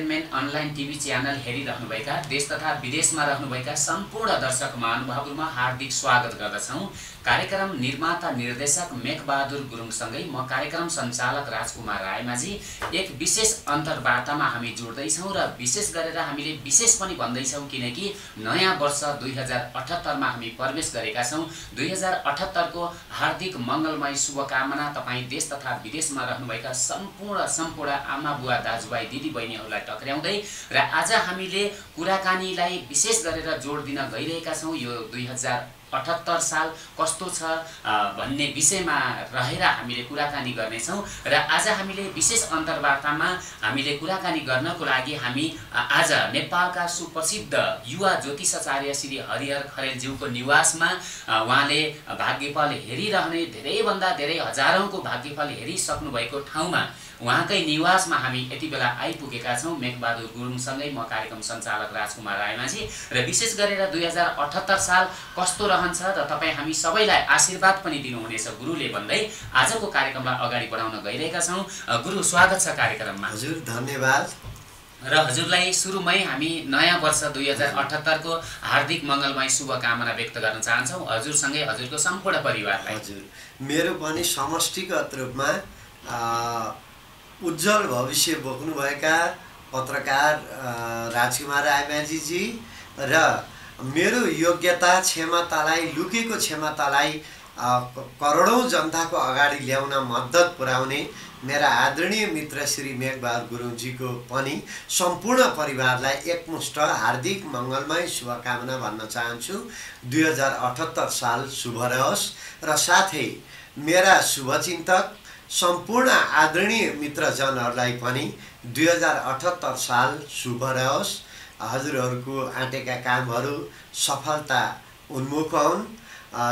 Entertainment online TV channel हेरिरहनुभएका देश तथा विदेशमा रहनुभएका सम्पूर्ण दर्शक महानुभावहरूमा हार्दिक स्वागत गर्दछौँ। कार्यक्रम निर्माता निर्देशक मेघबहादुर गुरुङसँगै म कार्यक्रम सञ्चालक राजकुमार रायमाझी। एक विशेष अन्तर्वार्तामा हामी जोड्दैछौँ र विशेष गरेर हामीले विशेष पनि भन्दैछौँ किनकि नयाँ वर्ष दुई हजार अठहत्तरमा हामी प्रवेश गरेका छौँ। दुई हजार अठहत्तरको हार्दिक मङ्गलमय शुभकामना तपाईँ देश तथा विदेशमा रहनुभएका सम्पूर्ण सम्पूर्ण आमा बुवा दाजुभाइ दिदी बहिनीहरूलाई टक्र्याउँदै र आज हामीले कुराकानीलाई विशेष गरेर जोड दिन गइरहेका छौँ। यो दुई हजार अठहत्तर साल कस्तो छ भन्ने विषयमा रहेर हामीले कुराकानी गर्नेछौँ र आज हामीले विशेष अन्तर्वार्तामा हामीले कुराकानी गर्नको लागि हामी आज नेपालका सुप्रसिद्ध युवा ज्योतिषाचार्य श्री हरिहर खरेलज्यूको निवासमा उहाँले भाग्यफल हेरिरहने धेरैभन्दा धेरै हजारौँको भाग्यफल हेरिसक्नु भएको ठाउँमा उहाँकै निवासमा हामी यति बेला आइपुगेका छौँ। मेघबहादुर गुरुङसँगै म कार्यक्रम सञ्चालक राजकुमार रायमाझी र विशेष गरेर दुई हजार अठहत्तर साल कस्तो रहन्छ र तपाईँ हामी सबैलाई आशीर्वाद पनि दिनुहुनेछ गुरुले भन्दै आजको कार्यक्रमलाई अगाडि बढाउन गइरहेका छौँ। गुरु स्वागत छ कार्यक्रममा। हजुर धन्यवाद। र हजुरलाई सुरुमै हामी नयाँ वर्ष दुई हजार अठहत्तरको हार्दिक मङ्गलमय शुभकामना व्यक्त गर्न चाहन्छौँ। हजुरसँगै हजुरको सम्पूर्ण परिवारलाई। हजुर। मेरो पनि समष्टिगत रूपमा उज्जवल भविष्य बोक्नुभएका पत्रकार राजकुमार आइमाजीजी र मेरो योग्यता क्षमतालाई लुकेको क्षमतालाई करोडौँ जनताको अगाडि ल्याउन मद्दत पुर्याउने मेरा आदरणीय मित्र श्री मेघबहादुर गुरुङजीको पनि सम्पूर्ण परिवारलाई एकमुष्ट हार्दिक मङ्गलमय शुभकामना भन्न चाहन्छु। दुई हजार अठहत्तर साल शुभ रहोस् र साथै मेरा शुभचिन्तक सम्पूर्ण आदरणीय मित्रजनहरूलाई पनि दुई हजार अठहत्तर साल शुभ रहोस्। हजुरहरूको आँटेका कामहरू सफलता उन्मुख हुन्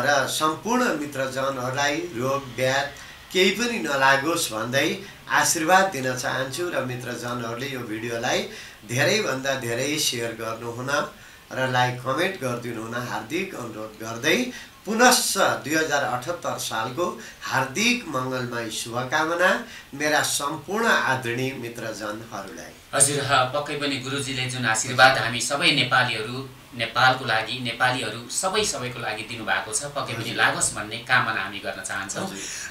र सम्पूर्ण मित्रजनहरूलाई रोग व्याध केही पनि नलागोस् भन्दै आशीर्वाद दिन चाहन्छु र मित्रजनहरूले यो भिडियोलाई धेरैभन्दा धेरै सेयर गर्नुहुन र लाइक कमेन्ट गरिदिनु हुन हार्दिक अनुरोध गर्दै पुनश्च दुई हजार अठहत्तर सालको हार्दिक मङ्गलमय शुभकामना मेरा सम्पूर्ण आदरणीय मित्रजनहरूलाई। हजुर पक्कै पनि गुरुजीले जुन आशीर्वाद हामी सबै नेपालीहरू नेपालको लागि नेपालीहरू सबै सबैको लागि दिनुभएको छ पक्कै पनि लागोस् भन्ने कामना हामी गर्न चाहन्छौँ।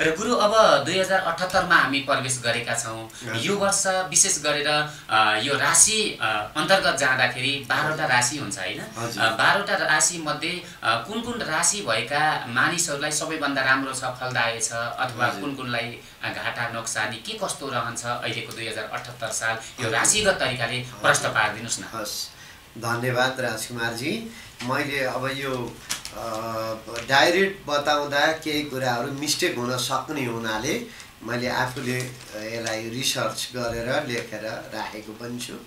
र गुरु अब दुई हजार अठहत्तरमा हामी प्रवेश गरेका छौँ। यो वर्ष विशेष गरेर यो राशि अन्तर्गत जाँदाखेरि बाह्रवटा राशि हुन्छ होइन? बाह्रवटा राशिमध्ये कुन कुन राशि भएका मानिसहरूलाई सबैभन्दा राम्रो छ फलदायक छ अथवा कुन कुनलाई घाटा नोक्सानी के कस्तो रहन्छ अहिलेको दुई हजार अठहत्तर साल यो राशिगत तरिकाले प्रश्न पारिदिनुहोस् न। हस् धन्यवाद राजकुमारजी मैले अब यो डाइरेक्ट बताउँदा केही कुराहरू मिस्टेक हुन सक्ने हुनाले मैले आफूले यसलाई रिसर्च गरेर लेखेर राखेको पनि छु।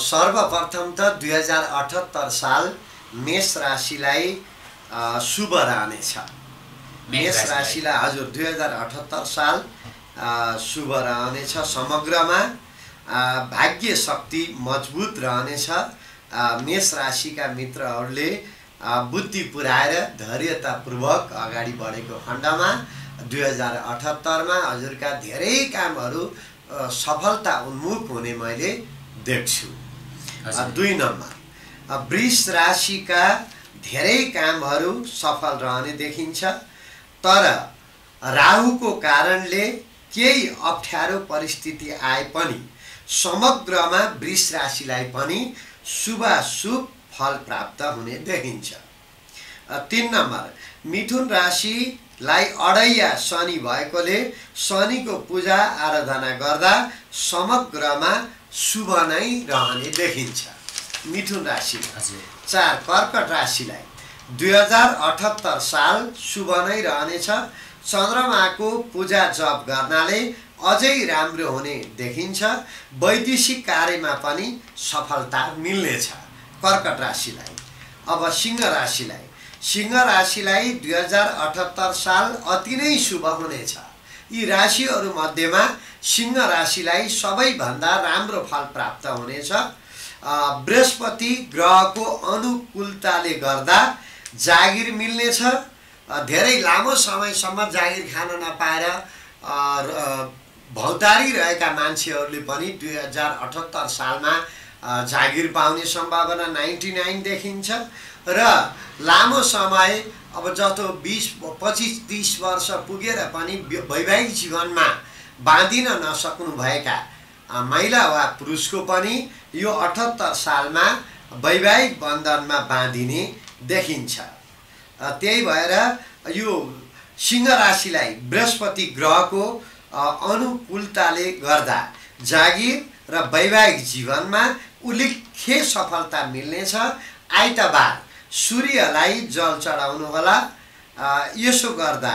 सर्वप्रथम त दुई हजार अठहत्तर साल मेष राशिलाई शुभ रहनेछ मेष राशिलाई। हजुर दुई हजार अठहत्तर साल शुभ रहनेछ समग्रमा। भाग्य शक्ति मजबुत रहनेछ। मेष राशिका मित्रहरूले बुद्धि पुऱ्याएर धैर्यतापूर्वक अगाडि बढेको खण्डमा दुई हजार अठहत्तरमा हजुरका धेरै कामहरू सफलता उन्मुख हुने मैले देख्छु। दुई नम्बर। वृष राशिका धेरै कामहरू सफल रहने देखिन्छ। तर राहुको कारणले केही अप्ठ्यारो परिस्थिति आए पनि समग्रमा वृष राशिलाई पनि शुभाशुभ फल प्राप्त हुने देखिन्छ। तिन नम्बर मिथुन राशिलाई अडैया शनि भएकोले शनिको पूजा आराधना गर्दा समग्रमा शुभ नै रहने देखिन्छ। मिथुन राशि चार कर्कट राशिलाई दुई हजार अठहत्तर साल शुभ नै रहनेछ। चन्द्रमाको पूजा जप गर्नाले अझै राम्रो हुने देखिन्छ। वैदेशिक कार्यमा पनि सफलता मिल्नेछ। कर्कट राशिलाई। अब सिंह राशिलाई। सिंह राशिलाई दुई हजार अठहत्तर साल अति नै शुभ हुनेछ। यी राशिहरू मध्येमा सिंह राशिलाई सबैभन्दा राम्रो फल प्राप्त हुनेछ। बृहस्पति ग्रहको अनुकूलताले गर्दा जागिर मिल्नेछ। धेरै लामो समयसम्म जागिर खान नपाएर भौतारी रहेका मान्छेहरूले पनि दुई हजार अठहत्तर सालमा जागिर पाउने सम्भावना नाइन्टी नाइन देखिन्छ र लामो समय अब जस्तो बिस पच्चिस तिस वर्ष पुगेर पनि वैवाहिक जीवनमा बाँधिन नसक्नुभएका महिला वा पुरुषको पनि यो अठहत्तर सालमा वैवाहिक बन्धनमा बाँधिने देखिन्छ। त्यही भएर यो सिंह राशिलाई बृहस्पति ग्रहको अनुकूलताले गर्दा जागिर र वैवाहिक जीवनमा उल्लेख्य सफलता मिल्नेछ। आइतबार सूर्यलाई जल चढाउनु होला। यसो गर्दा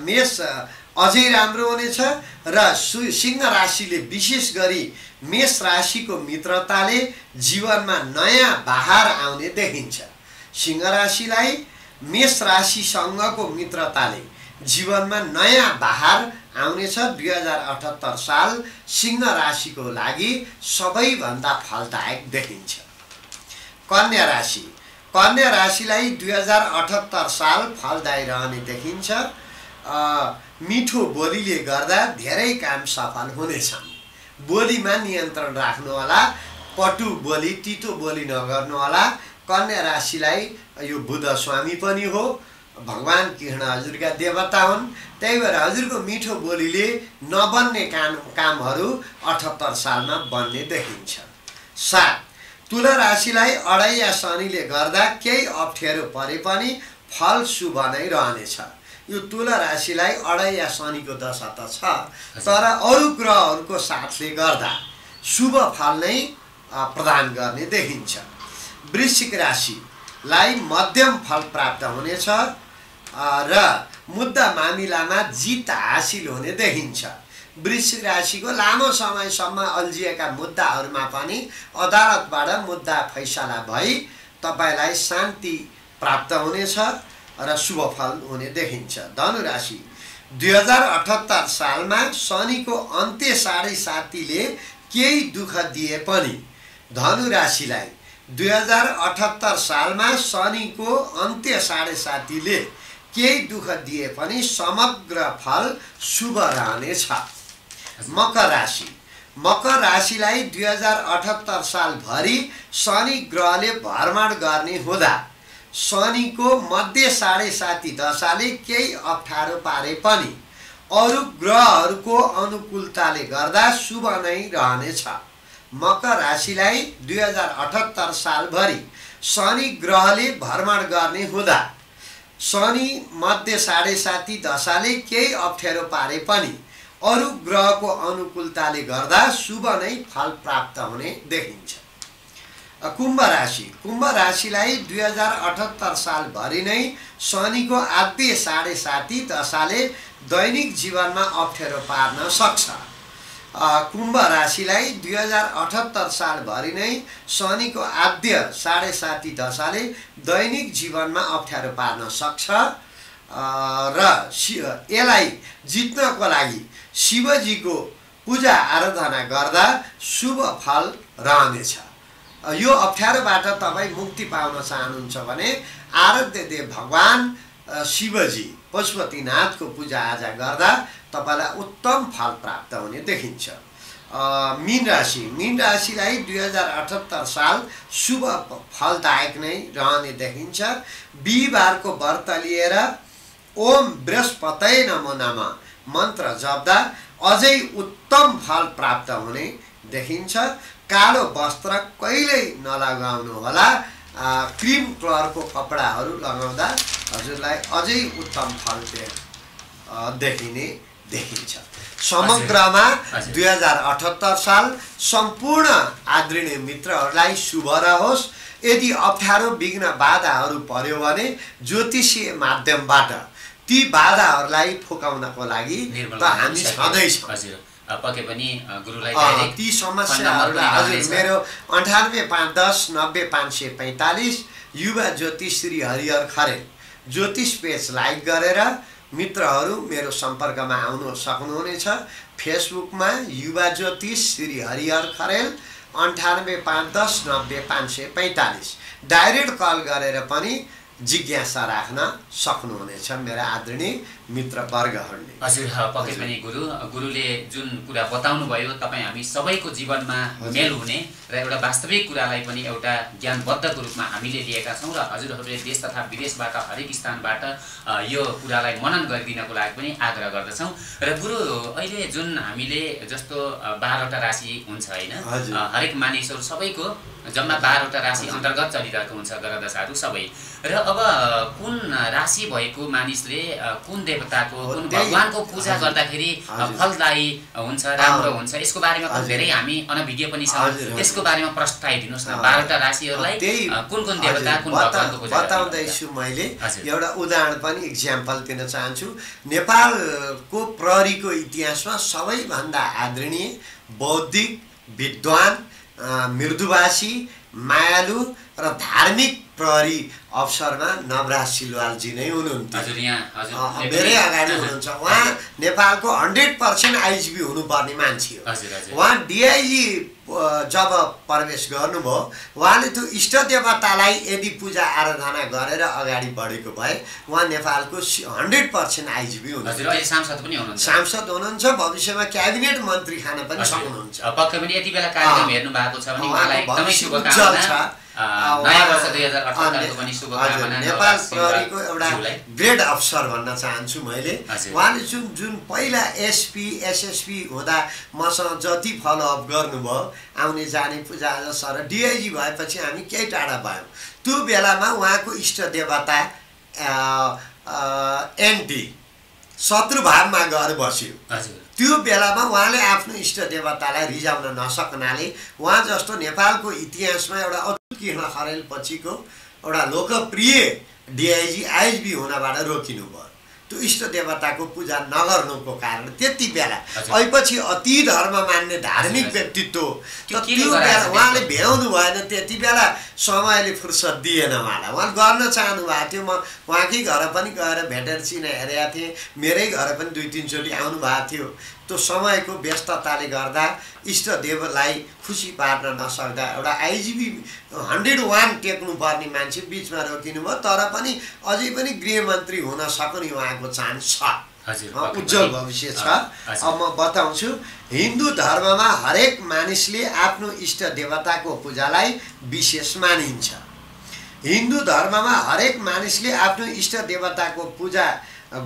मेष अझै राम्रो हुनेछ र सु सिंह राशिले विशेष गरी मेष राशिको मित्रताले जीवनमा नयाँ बहार आउने देखिन्छ। सिंह राशिलाई मेष राशिसँगको मित्रताले जीवनमा नयाँ बहार आउनेछ दुई हजार अठहत्तर साल सिंह राशिको लागि सबैभन्दा फलदायक देखिन्छ। कन्या राशि। कन्या राशिलाई दुई हजार अठहत्तर साल फलदायी रहने देखिन्छ। मिठो बोलीले गर्दा धेरै काम सफल हुनेछन्। बोलीमा नियन्त्रण राख्नुहोला पटु बोली तितो बोली नगर्नुहोला। कन्या राशिलाई यो बुद्ध स्वामी पनि हो। भगवान् कृष्ण हजुरका देवता हुन्। त्यही भएर हजुरको मिठो बोलीले नबन्ने काम कामहरू अठहत्तर सालमा बन्ने देखिन्छ। सात तुला राशिलाई अडैया शनिले गर्दा केही अप्ठ्यारो परे पनि फल शुभ नै रहनेछ। यो तुला राशिलाई अडैया शनिको दशा त छ तर अरू ग्रहहरूको साथले गर्दा शुभ फल नै प्रदान गर्ने देखिन्छ। वृश्चिक राशिलाई मध्यम फल प्राप्त हुनेछ र मुद्दा मामिलामा जित हासिल हुने देखिन्छ। वृश्चिक राशिको लामो समयसम्म अल्झिएका मुद्दाहरूमा पनि अदालतबाट मुद्दा फैसला भई तपाईँलाई शान्ति प्राप्त हुनेछ र शुभ फल हुने देखिन्छ। धनुराशि दुई हजार अठहत्तर सालमा शनिको अन्त्य साढे सातीले केही दुःख दिए पनि। धनुराशिलाई दुई हजार अठहत्तर सालमा शनिको अन्त्य साढे सातीले केही दुःख दिए पनि समग्र फल शुभ रहनेछ मकर राशि। मकर राशिलाई दुई हजार अठहत्तर सालभरि शनि ग्रहले भ्रमण गर्ने हुँदा शनिको मध्य साढे साती दशाले केही अप्ठ्यारो पारे पनि अरू ग्रहहरूको अनुकूलताले गर्दा शुभ नै रहनेछ मकर राशिलाई दुई हजार अठहत्तर सालभरि शनि ग्रहले भ्रमण गर्ने हुँदा शनि मध्य साढे साती दशाले केही अप्ठ्यारो पारे पनि अरू ग्रहको अनुकूलताले गर्दा शुभ नै फल प्राप्त हुने देखिन्छ। कुम्भ राशि। कुम्भ राशिलाई दुई हजार अठहत्तर सालभरि नै शनिको आद्य साढे साती दशाले दैनिक जीवनमा अप्ठ्यारो पार्न सक्छ। कुम्भ राशिलाई दुई हजार अठहत्तर सालभरि नै शनिको आद्य साढे साती दशाले दैनिक जीवनमा अप्ठ्यारो पार्न सक्छ। र यसलाई जित्नको लागि शिवजीको पूजा आराधना गर्दा शुभ फल रहनेछ। यो अप्ठ्यारोबाट तपाईँ मुक्ति पाउन चाहनुहुन्छ भने आराध्य देव भगवान् शिवजी पशुपतिनाथको पूजाआजा गर्दा तपाईँलाई उत्तम फल प्राप्त हुने देखिन्छ। मिन राशि। मिन राशिलाई दुई हजार अठहत्तर साल शुभ फलदायक नै रहने देखिन्छ। बिहिबारको व्रत लिएर ओम बृहस्पतै नमो नाम मन्त्र जप्दा अझै उत्तम फल प्राप्त हुने देखिन्छ। कालो वस्त्र कहिल्यै नलगाउनु होला क्रिम कलरको कपडाहरू लगाउँदा हजुरलाई अझै उत्तम फल देखिने देखिन्छ। समग्रमा दुई हजार अठहत्तर साल सम्पूर्ण आदरणीय मित्रहरूलाई शुभ रहोस्। यदि अप्ठ्यारो विघ्न बाधाहरू पर्यो भने ज्योतिषीय माध्यमबाट ती बाधाहरूलाई फुकाउनको लागि त हामी छँदैछौँ पके पनि गुरुलाई ती समस्याहरूलाई हजुर मेरो अन्ठानब्बे पाँच दस नब्बे पाँच सय पैँतालिस युवा ज्योतिष श्री हरिहर खरेल ज्योतिष पेज लाइक गरेर मित्रहरू मेरो सम्पर्कमा आउनु सक्नुहुनेछ। फेसबुकमा युवा ज्योतिष श्री हरिहर खरेल अन्ठानब्बे पाँच दस नब्बे पाँच सय पैँतालिस। डाइरेक्ट कल गरेर पनि जिज्ञासा राख्न सक्नुहुनेछ मेरा आदरणीय मित्रवर्गहरूले हजुर पक्कै पनि गुरु गुरुले जुन कुरा बताउनु भयो तपाईँ हामी सबैको जीवनमा मेल हुने र एउटा वास्तविक कुरालाई पनि एउटा ज्ञानबद्धको रूपमा हामीले लिएका छौँ र हजुरहरूले देश तथा विदेशबाट हरेक स्थानबाट यो कुरालाई मनन गरिदिनको लागि पनि आग्रह गर्दछौँ। र गुरु अहिले जुन हामीले जस्तो बाह्रवटा राशि हुन्छ होइन हरेक मानिसहरू सबैको जम्मा बाह्रवटा राशि अन्तर्गत चलिरहेको हुन्छ ग्रहदशाहरू सबै। र अब कुन राशि भएको मानिसले कुन देवताको कुन भगवान्को पूजा गर्दाखेरि फलदायी हुन्छ राम्रो हुन्छ यसको बारेमा धेरै हामी अनभिज्ञ पनि छौँ। त्यसको बारेमा प्रस्ताइदिनुहोस् न। बाह्रवटा राशिहरूलाई कुन कुन देवता कुन भगवान्को पूजा बताउँदैछु मैले। एउटा उदाहरण पनि इक्जाम्पल दिन चाहन्छु। नेपालको प्रहरीको इतिहासमा सबैभन्दा आदरणीय बौद्धिक विद्वान मृदुवासी मायालु र धार्मिक प्रहरी अवसरमा नवराज सिलवालजी नै हुनुहुन्थ्यो। धेरै अगाडि हुनुहुन्छ। उहाँ नेपालको हन्ड्रेड पर्सेन्ट आइजिबी हुनुपर्ने मान्छे हो। उहाँ डिआइजी जब प्रवेश गर्नुभयो उहाँले त्यो इष्ट देवतालाई यदि पूजा आराधना गरेर अगाडि बढेको भए उहाँ नेपालको हन्ड्रेड पर्सेन्ट आइजिबी हुनुहुन्छ। सांसद हुनुहुन्छ। भविष्यमा क्याबिनेट मन्त्री खान पनि सक्नुहुन्छ। पक्कै पनि यति बेला कार्यक्रम हेर्नु भएको छ। नेपाल प्रहरीको एउटा ग्रेड अफसर भन्न चाहन्छु मैले। उहाँले जुन जुन पहिला एसपी एसएसपी हुँदा मसँग जति फलोअप गर्नुभयो आउने जाने पूजाआजा सर डिआइजी भएपछि हामी केही टाढा भयौँ। त्यो बेलामा उहाँको इष्ट देवता एनटी शत्रुभावमा गएर बस्यो। त्यो बेलामा उहाँले आफ्नो इष्ट देवतालाई रिजाउन नसक्नाले उहाँ जस्तो नेपालको इतिहासमा एउटा किर्ण खरेल पछिको एउटा लोकप्रिय डिआइजी आइएसबी हुनबाट रोकिनु भयो त्यो इष्ट देवताको पूजा नगर्नुको कारण त्यति बेला। अहिले अति धर्म मान्ने धार्मिक व्यक्तित्व त्यो बेला उहाँले भ्याउनु भएन त्यति बेला समयले फुर्सद दिएन उहाँलाई। उहाँले गर्न चाहनु भएको थियो म उहाँकै घर पनि गएर भेटेर चिना हेरेका थिएँ। मेरै घर पनि दुई तिनचोटि आउनु भएको थियो। त्यो समयको व्यस्तताले गर्दा इष्टदेवलाई खुसी पार्न नसक्दा एउटा आइजिबी हन्ड्रेड वान टेक्नुपर्ने मान्छे बिचमा रोकिनु भयो तर पनि अझै पनि गृहमन्त्री हुन सक्ने उहाँको चान्स छ। उज्जवल भविष्य छ। अब म बताउँछु हिन्दू धर्ममा हरेक मानिसले आफ्नो इष्ट देवताको पूजालाई विशेष मानिन्छ। हिन्दू धर्ममा हरेक मानिसले आफ्नो इष्ट देवताको पूजा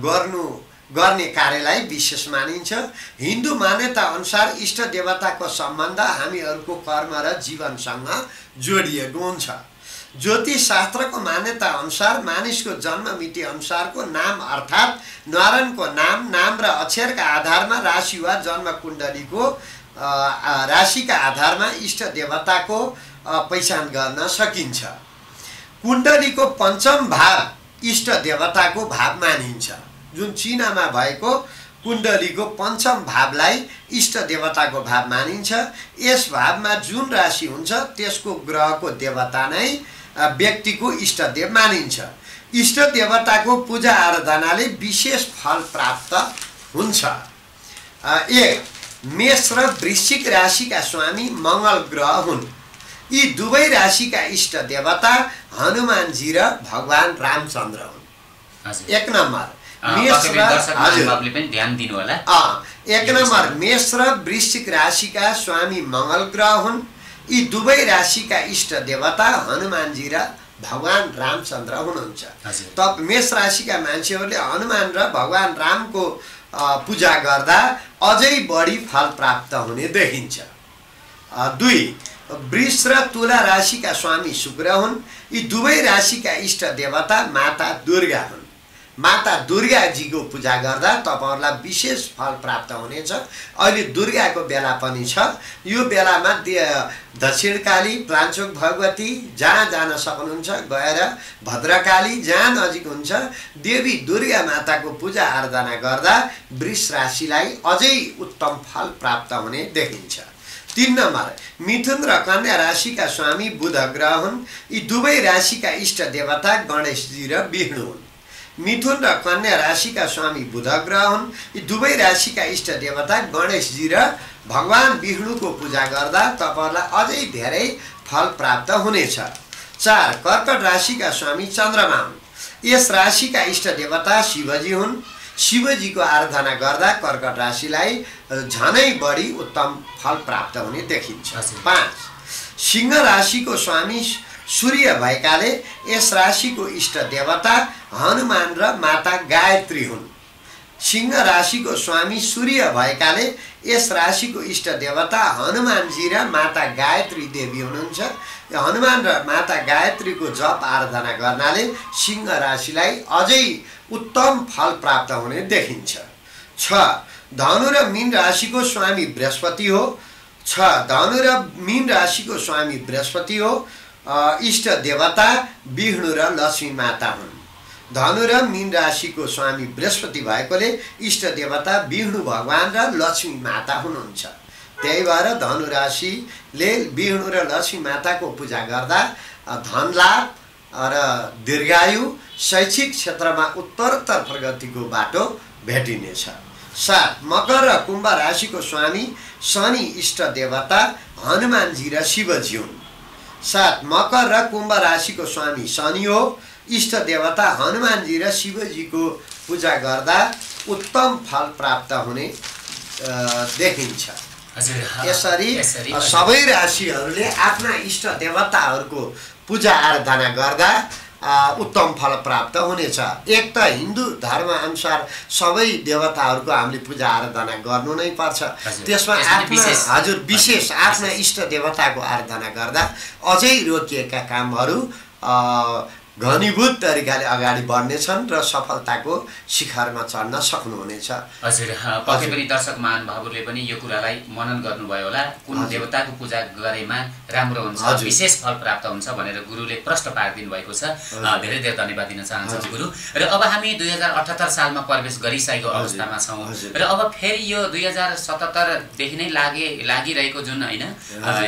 गर्नु गर्ने कार्यलाई विशेष मानिन्छ। हिन्दू मान्यता अनुसार इष्ट देवताको सम्बन्ध हामीहरूको कर्म र जीवनसँग जोडिएको हुन्छ। ज्योतिष शास्त्रको मान्यता अनुसार मानिसको जन्म मिति अनुसारको नाम अर्थात् नारायणको नाम नाम र अक्षरका आधारमा राशि वा जन्म कुण्डलीको राशिका आधारमा इष्ट देवताको पहिचान गर्न सकिन्छ। कुण्डलीको पञ्चम भाव इष्ट देवताको भाव मानिन्छ। जुन चिनामा भएको कुण्डलीको पञ्चम भावलाई इष्ट देवताको भाव मानिन्छ। यस भावमा जुन राशि हुन्छ त्यसको ग्रहको देवता नै व्यक्तिको इष्टदेव मानिन्छ। इष्ट देवताको पूजा आराधनाले विशेष फल प्राप्त हुन्छ। एक मेष र वृश्चिक राशिका स्वामी मङ्गल ग्रह हुन्। यी दुवै राशिका इष्ट देवता हनुमानजी र भगवान् रामचन्द्र हुन्। एक नम्बर। एक नम्बर मेष र वृश्चिक राशिका स्वामी मङ्गल ग्रह हुन्। यी दुवै राशिका इष्ट देवता हनुमानजी र भगवान् रामचन्द्र हुनुहुन्छ। त मेष राशिका मान्छेहरूले हनुमान र भगवान् रामको पूजा गर्दा अझै बढी फल प्राप्त हुने देखिन्छ। दुई वृष र तुला राशिका स्वामी शुक्र हुन्। यी दुवै राशिका इष्ट देवता माता दुर्गा हुन्। माता दुर्गाजीको पूजा गर्दा तपाईँहरूलाई विशेष फल प्राप्त हुनेछ। अहिले दुर्गाको बेला पनि छ। यो बेलामा दक्षिणकाली प्लान्चोक भगवती जहाँ जान सक्नुहुन्छ गएर भद्रकाली जहाँ नजिक हुन्छ देवी दुर्गा माताको पूजा आराधना गर्दा वृष राशिलाई अझै उत्तम फल प्राप्त हुने देखिन्छ। तिन नम्बर मिथुन र कन्या राशिका स्वामी बुध ग्रह हुन्। यी दुवै राशिका इष्ट देवता गणेशजी र विष्णु हुन्। मिथुन र कन्या राशिका स्वामी बुध ग्रह हुन् यी दुवै राशिका इष्ट देवता गणेशजी र भगवान् विष्णुको पूजा गर्दा तपाईँहरूलाई अझै धेरै फल प्राप्त हुनेछ। चार कर्कट राशिका स्वामी चन्द्रमा हुन्। यस राशिका इष्ट देवता शिवजी हुन्। शिवजीको आराधना गर्दा कर्कट राशिलाई झनै बढी उत्तम फल प्राप्त हुने देखिन्छ। पाँच सिंह राशिको स्वामी सूर्य भएकाले यस राशिको इष्ट देवता हनुमान र माता गायत्री हुन्। सिंह राशिको स्वामी सूर्य भएकाले यस राशिको इष्ट देवता हनुमानजी र माता गायत्री देवी हुनुहुन्छ। हनुमान र माता गायत्रीको जप आराधना गर्नाले सिंह राशिलाई अझै उत्तम फल प्राप्त हुने देखिन्छ। छ धनु र मीन राशिको स्वामी बृहस्पति हो। छ धनु र मीन राशिको स्वामी बृहस्पति हो। इष्ट देवता विष्णु र लक्ष्मी माता हुन्। धनु र मीन राशिको स्वामी बृहस्पति भएकोले इष्ट देवता विष्णु भगवान् र लक्ष्मी माता हुनुहुन्छ। त्यही भएर धनु राशिले विष्णु र लक्ष्मी माताको पूजा गर्दा धन लाभ र दीर्घायु शैक्षिक क्षेत्रमा उत्तरोत्तर प्रगतिको बाटो भेटिनेछ। सात मकर र कुम्भ राशिको स्वामी शनि इष्ट देवता हनुमानजी र शिवजी हुन्। सात मकर र कुम्भ राशिको स्वामी शनि हो। इष्ट देवता हनुमानजी र शिवजीको पूजा गर्दा उत्तम फल प्राप्त हुने देखिन्छ। यसरी सबै राशिहरूले आफ्ना इष्ट देवताहरूको पूजा आराधना गर्दा उत्तम फल प्राप्त हुनेछ। एक त हिन्दू धर्मअनुसार सबै देवताहरूको हामीले पूजा आराधना गर्नु नै पर्छ। त्यसमा आफ्ना हजुर विशेष आफ्ना इष्ट देवताको आराधना गर्दा अझै रोकिएका कामहरू घनीभूत तरिकाले अगाडि बढ्नेछन् र सफलताको शिखरमा चढ्न सक्नुहुनेछ। हजुर पक्कै पनि दर्शक महानुभावहरूले पनि यो कुरालाई मनन गर्नुभयो होला। कुन देवताको पूजा गरेमा राम्रो हुन्छ विशेष फल प्राप्त हुन्छ भनेर गुरुले प्रश्न पारिदिनु भएको छ। धेरै धेरै धन्यवाद दिन चाहन्छु गुरु। र अब हामी दुई हजार अठहत्तर सालमा प्रवेश गरिसकेको अवस्थामा छौँ। र अब फेरि यो दुई हजार सतहत्तरदेखि नै लागे लागिरहेको जुन होइन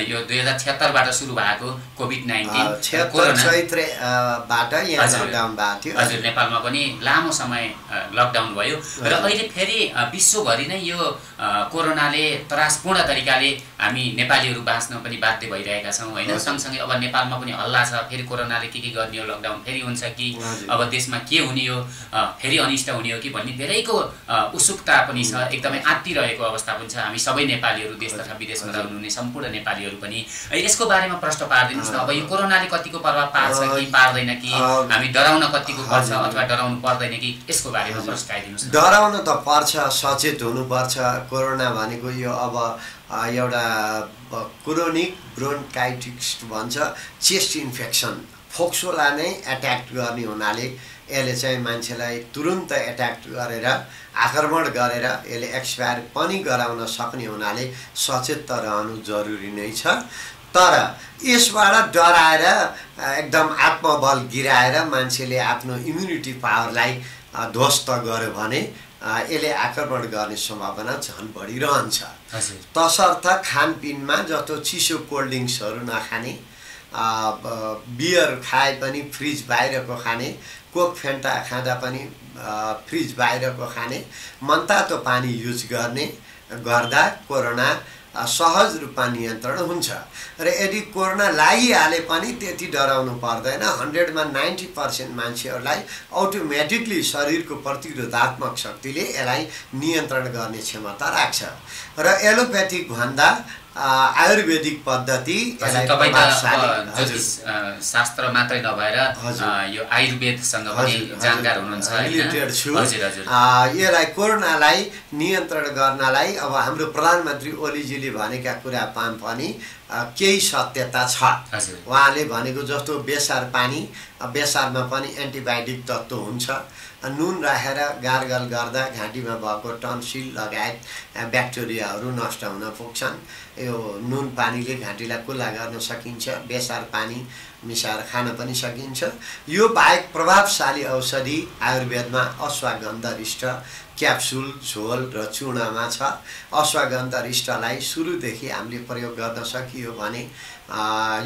यो दुई हजार छिहत्तरबाट सुरु भएको कोभिड नाइन्टिन कोरोना हजुर। नेपालमा पनि लामो समय लकडाउन भयो। र अहिले फेरि विश्वभरि नै यो कोरोनाले त्रासपूर्ण तरिकाले हामी नेपालीहरू बाँच्न पनि बाध्य भइरहेका छौँ होइन? सँगसँगै अब नेपालमा पनि हल्ला छ फेरि कोरोनाले के के गर्ने हो लकडाउन फेरि हुन्छ कि? अब देशमा के हुने हो फेरि अनिष्ट हुने हो कि भन्ने धेरैको उत्सुकता पनि छ। एकदमै आत्तिरहेको अवस्था पनि छ। हामी सबै नेपालीहरू देश तथा विदेशमा रहनुहुने सम्पूर्ण नेपालीहरू पनि। यसको बारेमा प्रश्न पारिदिनुहोस् न। अब यो कोरोनाले कतिको प्रभाव पार्छ कि पार्दैन कि? हामी डराउन कतिको पर्छ अथवा डराउनु पर्दैन कि यसको बारेमा प्रस्ताइदिनुहोस् डराउन त पर्छ सचेत हुनुपर्छ। कोरोना भनेको यो अब एउटा क्रोनिक ब्रोन्काइटिक्स भन्छ चेस्ट इन्फेक्सन। फोक्सोलाई नै एट्याक गर्ने हुनाले यसले चाहिँ मान्छेलाई तुरुन्त एट्याक गरेर आक्रमण गरेर यसले एक्सपायर पनि गराउन सक्ने हुनाले सचेत त रहनु जरुरी नै छ। तर यसबाट डराएर एकदम आत्मबल गिराएर मान्छेले आफ्नो इम्युनिटी पावरलाई ध्वस्त गर्यो भने यसले आक्रमण गर्ने सम्भावना झन् बढिरहन्छ। तसर्थ खानपिनमा जस्तो चिसो कोल्ड ड्रिङ्क्सहरू नखाने बियर खाए पनि फ्रिज बाहिरको खाने कोक फेन्टा खाँदा पनि फ्रिज बाहिरको खाने मनतातो पानी युज गर्ने गर्दा कोरोना सहज रूपमा नियन्त्रण हुन्छ। र यदि कोरोना लागिहाले पनि त्यति डराउनु पर्दैन। हन्ड्रेडमा नाइन्टी पर्सेन्ट मान्छेहरूलाई अटोमेटिकली शरीरको प्रतिरोधात्मक शक्तिले यसलाई नियन्त्रण गर्ने क्षमता राख्छ। र एलोप्याथिक भन्दा आयुर्वेदिक पद्धति शास्त्र मात्रै नभएर यो आयुर्वेदसँग पनि जानकार हुनुहुन्छ यसलाई कोरोनालाई नियन्त्रण गर्नलाई अब हाम्रो प्रधानमन्त्री ओलीजीले भनेका कुरा पनि केही सत्यता छ। उहाँले भनेको जस्तो बेसार पानी बेसारमा पनि एन्टिबायोटिक तत्त्व हुन्छ। नुन राखेर गार्गल गर्दा घाँटीमा भएको टन्सिल लगायत ब्याक्टेरियाहरू नष्ट हुन पुग्छन्। यो नुन पानीले घाँटीलाई कुल्ला गर्न सकिन्छ बेसार पानी मिसाएर खान पनि सकिन्छ। यो बाहेक प्रभावशाली औषधि आयुर्वेदमा अश्वगन्ध क्याप्सुल झोल र चूर्णमा छ। अश्वगन्ध रिष्टलाई सुरुदेखि हामीले प्रयोग गर्न सकियो भने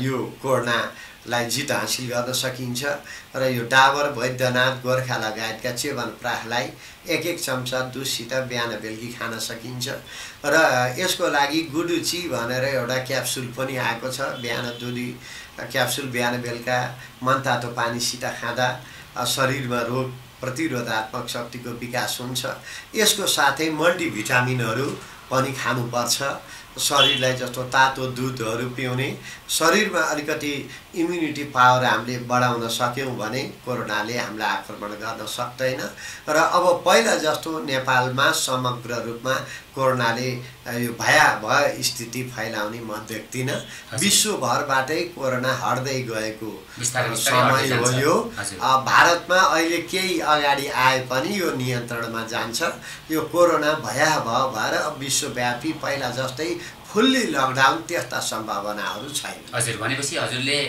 यो कोरोना लाई जित हासिल गर्न सकिन्छ र यो डाबर वैद्यनाथ गोर्खा लगायतका चेवन प्राहलाई एक एक चम्चा दुधसित बिहान बेलुकी खान सकिन्छ। र यसको लागि गुडुची भनेर एउटा क्याप्सुल पनि आएको छ। बिहान दुधी क्याप्सुल बिहान बेलुका मनतातो पानीसित खाँदा शरीरमा रोग प्रतिरोधात्मक शक्तिको विकास हुन्छ। यसको साथै मल्टिभिटामिनहरू पनि खानुपर्छ। शरीरलाई जस्तो तातो दुधहरू पिउने शरीरमा अलिकति इम्युनिटी पावर हामीले बढाउन सक्यौँ भने कोरोनाले हामीलाई आक्रमण गर्न सक्दैन। र अब पहिला जस्तो नेपालमा समग्र रूपमा कोरोनाले यो भयावह स्थिति फैलाउने म देख्दिनँ। विश्वभरबाटै कोरोना हट्दै गएको समय हो यो। भारतमा अहिले केही अगाडि आए पनि यो नियन्त्रणमा जान्छ। यो कोरोना भयावह भएर विश्वव्यापी पहिला जस्तै फुल्ली लकडाउन त्यस्ता सम्भावनाहरू छैन। हजुर भनेपछि हजुरले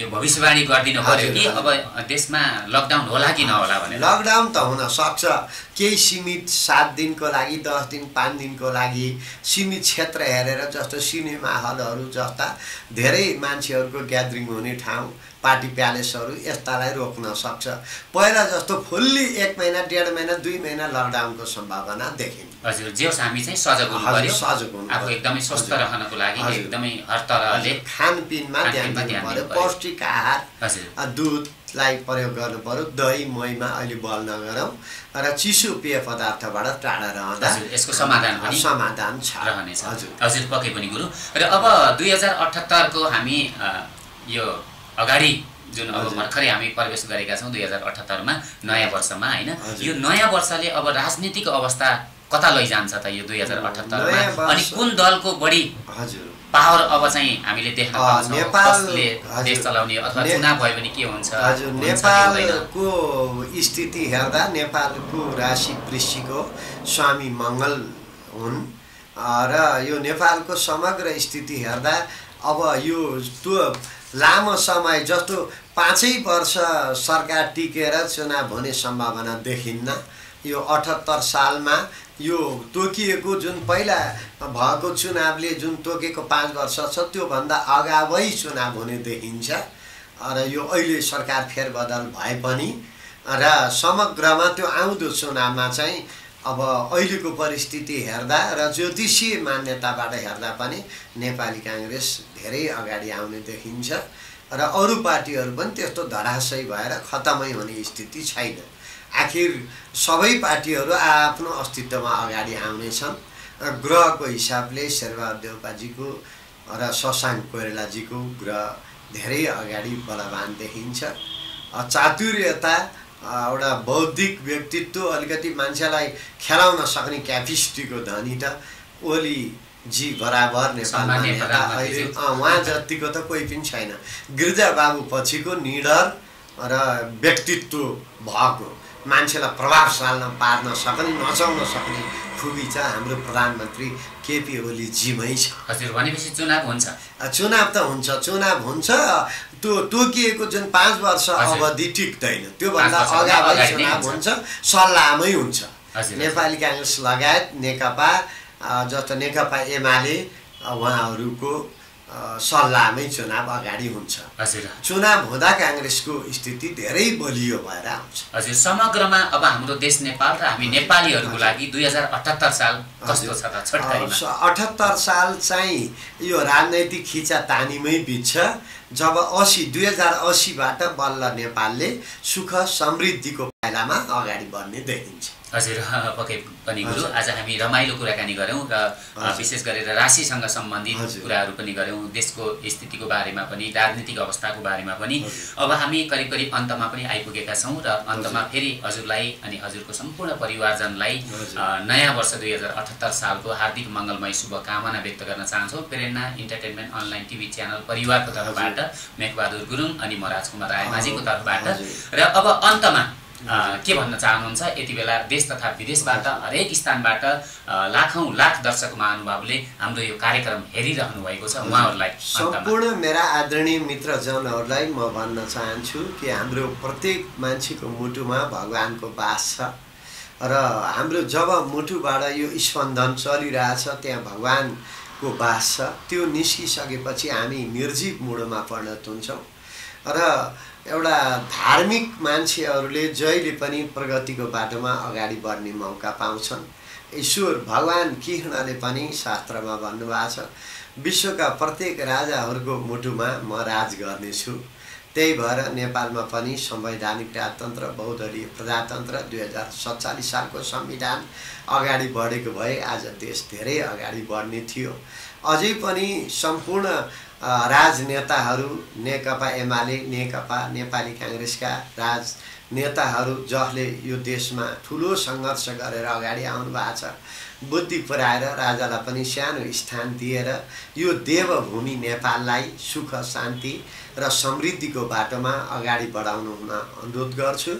यो भविष्यवाणी गरिदिनु पर्यो कि अब देशमा लकडाउन होला कि नहोला भने लकडाउन त हुन सक्छ। केही सीमित सात दिनको लागि दस दिन पाँच दिनको लागि सीमित क्षेत्र हेरेर जस्तो सिनेमा हलहरू जस्ता धेरै मान्छेहरूको ग्यादरिङ हुने ठाउँ पार्टी प्यालेसहरू यस्तालाई रोक्न सक्छ। पहिला जस्तो फुल्ली एक महिना डेढ महिना दुई महिना लकडाउनको सम्भावना देखिन्छ हजुर जे होस् हामी चाहिँ सजग हुनु सजग हुनु आफू एकदमै स्वस्थ रहनको लागि एकदमै हर तरहले खानपिनमा ध्यान दिनु पर्यो। पौष्टिक आहार दुधलाई प्रयोग गर्नु पर्यो। दही महीमा अहिले बल नगरौँ र चिसो पेय पदार्थबाट टाढा रहँदा यसको समाधान पनि समाधान छ। रहनेछ। हजुर। हजुर पक्कै पनि गुरु। र अब दुई हजार अठहत्तरको हामी यो अगाडि जुन अब भर्खरै हामी प्रवेश गरेका छौँ दुई हजार अठहत्तरमा नयाँ वर्षमा होइन? यो नयाँ वर्षले अब राजनीतिक अवस्था कता लैजान्छ त यो दुई हजार अठहत्तरमा? अनि कुन दलको बढी पावर अब चाहिँ हामीले देख्न कसले देश चलाउने अथवा चुनाव भयो भने के हुन्छ? हजुर। नेपालको स्थिति हेर्दा नेपालको राशि वृश्चिको स्वामी मङ्गल हुन्। र यो नेपालको समग्र स्थिति हेर्दा अब यो त्यो लामो समय जस्तो पाँचै वर्ष सरकार टिकेर चुनाव हुने सम्भावना देखिन्न। यो अठहत्तर सालमा यो तोकिएको जुन पहिला भएको चुनावले जुन तोकेको पाँच वर्ष छ त्योभन्दा अगावै चुनाव हुने देखिन्छ र यो अहिले सरकार फेरबदल भए पनि। र समग्रमा त्यो आउँदो चुनावमा चाहिँ अब अहिलेको परिस्थिति हेर्दा र ज्योतिषीय मान्यताबाट हेर्दा पनि नेपाली काङ्ग्रेस धेरै अगाडि आउने देखिन्छ र अरू पार्टीहरू पनि त्यस्तो धराशय भएर खतमै हुने स्थिति छैन। आखिर सबै पार्टीहरू आफ्नो अस्तित्वमा अगाडि आउनेछन् र ग्रहको हिसाबले शेरबहादुर देउपाजीको र शशाङ्क कोइरालाजीको ग्रह धेरै अगाडि बलवान देखिन्छ। चातुर्यता एउटा बौद्धिक व्यक्तित्व अलिकति मान्छेलाई खेलाउन सक्ने क्यापेसिटीको धनी त ओलीजी बराबर नेपालमा नेता अहिले उहाँ जतिको त कोही पनि छैन। गिर्जाबाबु पछिको निडर र व्यक्तित्व भएको मान्छेलाई प्रभावशालमा पार्न सक्ने नचाउन सक्ने खुबी चाहिँ हाम्रो प्रधानमन्त्री केपी ओलीजीमै छ। हजुर भनेपछि चुनाव हुन्छ। चुनाव त हुन्छ चुनाव हुन्छ। त्यो तोकिएको जुन पाँच वर्ष अवधि टिक्दैन त्योभन्दा अगाडि चुनाव हुन्छ सल्लाहमै हुन्छ। नेपाली काङ्ग्रेस लगायत नेकपा जस्तो नेकपा एमाले उहाँहरूको सल्लाहमै चुनाव अगाडि हुन्छ। हजुर। चुनाव हुँदा काङ्ग्रेसको स्थिति धेरै बलियो भएर आउँछ। हजुर समग्रमा अब हाम्रो देश नेपाल र हामी नेपालीहरूको लागि दुई हजार अठहत्तर साल कस्तो छ त? अठहत्तर साल चाहिँ यो राजनैतिक खिचा तानीमै बित्छ। जब असी दुई हजार असीबाट बल्ल नेपालले सुख समृद्धिको पाइलामा अगाडि बढ्ने देखिन्छ। हजुर पक्कै पनि गुरु आज हामी रमाइलो कुराकानी गऱ्यौँ र विशेष गरेर राशिसँग सम्बन्धित कुराहरू पनि गऱ्यौँ देशको स्थितिको बारेमा पनि राजनीतिक अवस्थाको बारेमा पनि। अब हामी करिब करिब अन्तमा पनि आइपुगेका छौँ र अन्तमा फेरि हजुरलाई अनि हजुरको सम्पूर्ण परिवारजनलाई नयाँ वर्ष दुई हजार अठहत्तर सालको हार्दिक मङ्गलमय शुभकामना व्यक्त गर्न चाहन्छौँ। Prerana entertainment online TV channel परिवारको तर्फबाट मेघबहादुर गुरुङ अनि म राजकुमार रायमाझीको तर्फबाट। र अब अन्तमा के भन्न चाहनुहुन्छ? यति बेला देश तथा विदेशबाट हरेक स्थानबाट लाखौँ लाख दर्शक महानुभावले हाम्रो यो कार्यक्रम हेरिरहनु भएको छ। उहाँहरूलाई सम्पूर्ण मेरा आदरणीय मित्रजनहरूलाई म भन्न चाहन्छु कि हाम्रो प्रत्येक मान्छेको मुटुमा भगवान्को बास छ र हाम्रो जब मुटुबाट यो स्पन्दन चलिरहेछ त्यहाँ भगवान्को बास छ। त्यो निस्किसकेपछि हामी निर्जीव मुडमा परिणत हुन्छौँ। र एउटा धार्मिक मान्छेहरूले जहिले पनि प्रगतिको बाटोमा अगाडि बढ्ने मौका पाउँछन्। ईश्वर भगवान् कृष्णले पनि शास्त्रमा भन्नुभएको छ विश्वका प्रत्येक राजाहरूको मुटुमा म राज गर्नेछु। त्यही भएर नेपालमा पनि संवैधानिक राजतन्त्र बहुदलीय प्रजातन्त्र दुई हजार सत्तालिस सालको संविधान अगाडि बढेको भए आज देश धेरै अगाडि बढ्ने थियो। अझै पनि सम्पूर्ण राजनेताहरू नेकपा एमाले नेकपा नेपाली काङ्ग्रेसका राजनेताहरू जसले यो देशमा ठुलो सङ्घर्ष गरेर अगाडि आउनु भएको छ बुद्धि पुऱ्याएर राजालाई पनि सानो स्थान दिएर यो देवभूमि नेपाललाई सुख शान्ति र समृद्धिको बाटोमा अगाडि बढाउनु हुन अनुरोध गर्छु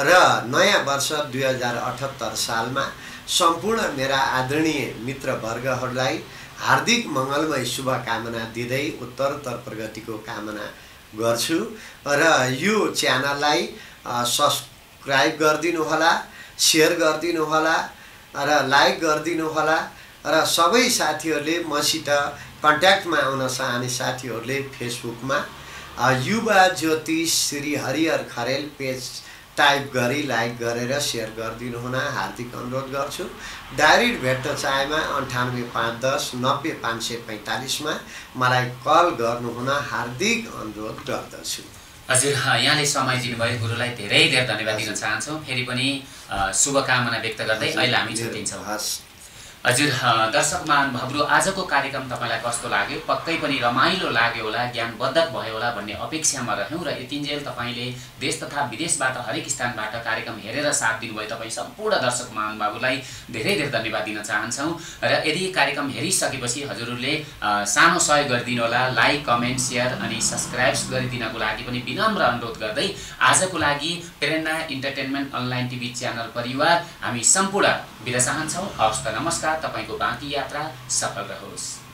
र नयाँ वर्ष दुई हजार अठहत्तर सालमा सम्पूर्ण मेरा आदरणीय मित्रवर्गहरूलाई हार्दिक मङ्गलमय शुभकामना दिँदै उत्तरोत्तर प्रगतिको कामना गर्छु र यो च्यानललाई सब्सक्राइब गरिदिनुहोला सेयर गरिदिनुहोला र लाइक गरिदिनु होला र सबै साथीहरूले मसित कन्ट्याक्टमा आउन चाहने साथीहरूले फेसबुकमा युवा ज्योति श्री हरिहर खरेल पेज टाइप गरी लाइक गरेर सेयर गरिदिनु हुन हार्दिक अनुरोध गर्छु। डाइरेक्ट भेट्न चाहेमा अन्ठानब्बे पाँच दस नब्बे पाँच सय पैँतालिसमा मलाई कल गर्नुहुन हार्दिक अनुरोध गर्दछु। हजुर यहाँले समय दिनुभयो। गुरुलाई धेरै धेरै धन्यवाद दिन चाहन्छौँ। फेरि पनि शुभकामना व्यक्त गर्दै अहिले हामी छुट्टिन्छौँ। हजुर दर्शक महानुभावहरू आजको कार्यक्रम तपाईँलाई कस्तो लाग्यो? पक्कै पनि रमाइलो लाग्यो होला ज्ञानवर्धक भयो होला भन्ने अपेक्षामा रह्यौँ र यतिन्जेल तपाईँले देश तथा विदेशबाट हरेक स्थानबाट कार्यक्रम हेरेर साथ दिनुभयो तपाईँ सम्पूर्ण दर्शक महानुभावहरूलाई धेरै धेरै धन्यवाद दिन चाहन्छौँ। र यदि कार्यक्रम हेरिसकेपछि हजुरहरूले सानो सहयोग गरिदिनु होला लाइक कमेन्ट सेयर अनि सब्सक्राइब गरिदिनको लागि पनि विनम्र अनुरोध गर्दै आजको लागि Prerana entertainment online TV channel परिवार हामी सम्पूर्ण बिदा चाहन्छौँ। हवस् त नमस्कार। तपाईँको बाँकी यात्रा सफल रहोस्।